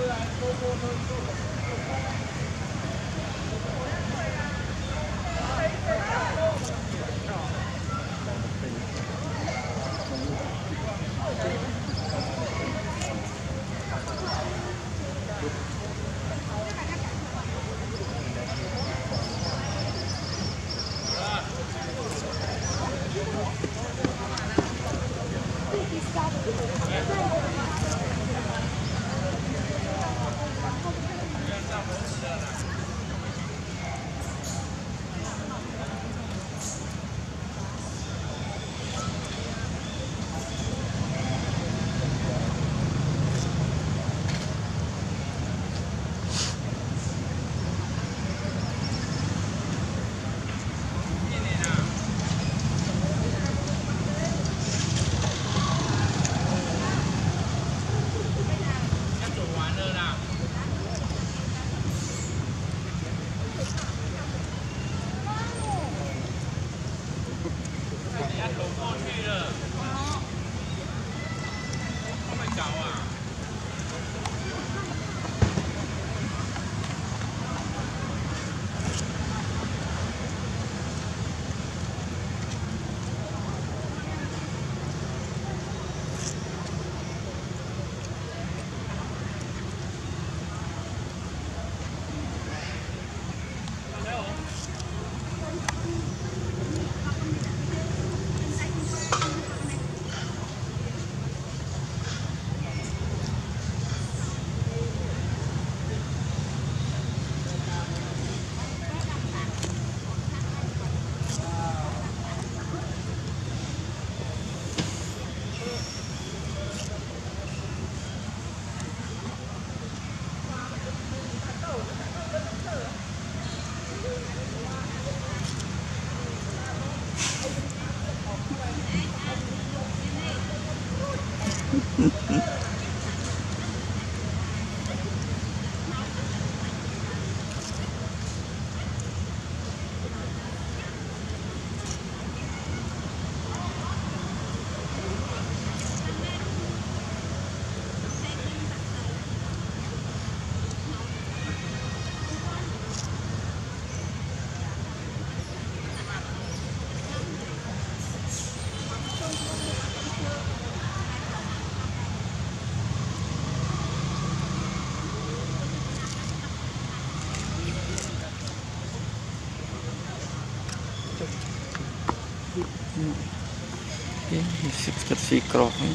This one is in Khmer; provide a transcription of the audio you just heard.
来，多多多多。mm-hmm នេះស៊ីផ្ទិតស៊ីក្រោះហ្នឹង